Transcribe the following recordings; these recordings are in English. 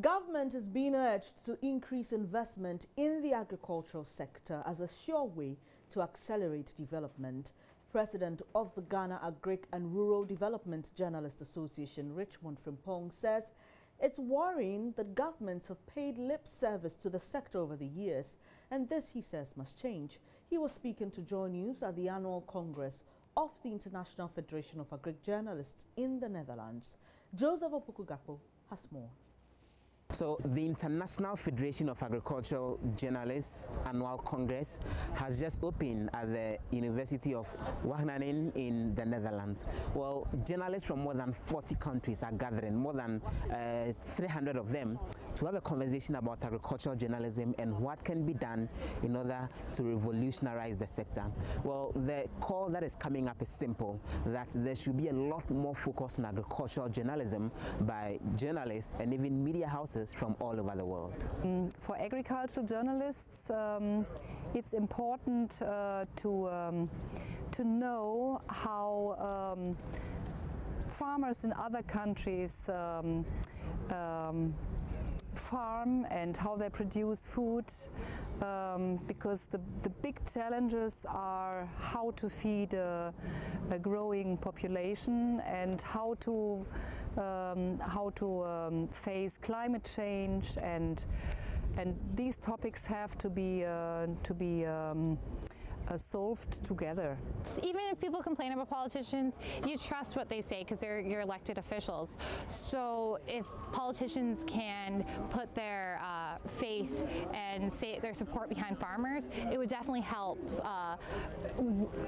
Government is being urged to increase investment in the agricultural sector as a sure way to accelerate development. President of the Ghana Agric and Rural Development Journalists Association, Richmond Frimpong, says it's worrying that governments have paid lip service to the sector over the years, and this, he says, must change. He was speaking to Joy News at the annual Congress of the International Federation of Agric Journalists in the Netherlands. Joseph Opoku-Gakpo has more. So the International Federation of Agricultural Journalists Annual Congress has just opened at the University of Wageningen in the Netherlands. Well, journalists from more than 40 countries are gathering, more than uh, 300 of them, to have a conversation about agricultural journalism and what can be done in order to revolutionize the sector. Well, the call that is coming up is simple, that there should be a lot more focus on agricultural journalism by journalists and even media houses from all over the world. Mm, for agricultural journalists, um, it's important uh, to, um, to know how um, farmers in other countries um, um, farm and how they produce food um, because the, the big challenges are how to feed a, a growing population and how to um, how to um, face climate change and and these topics have to be uh, to be um, uh, solved together. Even if people complain about politicians, you trust what they say because they're your elected officials. So if politicians can put their uh, faith and say their support behind farmers, it would definitely help uh,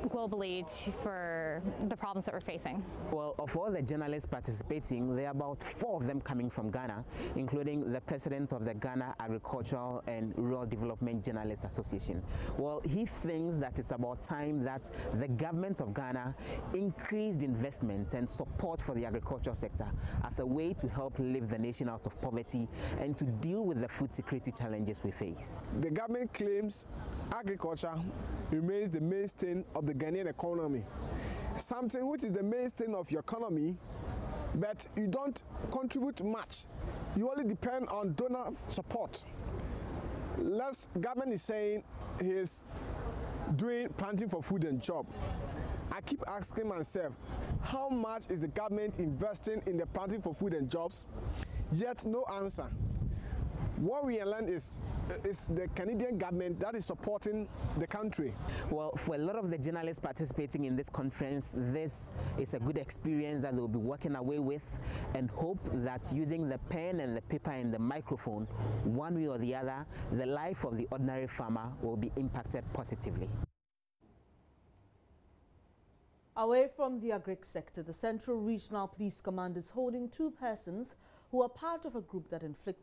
globally to, for the problems that we're facing. Well, of all the journalists participating, there are about four of them coming from Ghana, including the president of the Ghana Agricultural and Rural Development Journalists Association. Well, he thinks that it's about time that the government of Ghana increased investment and support for the agricultural sector as a way to help lift the nation out of poverty and to deal with the food security challenges we face. The government claims agriculture remains the mainstay of the Ghanaian economy, something which is the mainstay of your economy but you don't contribute much. You only depend on donor support. Less government is saying is doing planting for food and job. I keep asking myself, how much is the government investing in the planting for food and jobs? Yet no answer. What we learn is is the Canadian government that is supporting the country. Well, for a lot of the journalists participating in this conference, this is a good experience that they'll be working away with and hope that using the pen and the paper and the microphone, one way or the other, the life of the ordinary farmer will be impacted positively. Away from the agric sector, the Central Regional Police Command is holding two persons who are part of a group that inflicted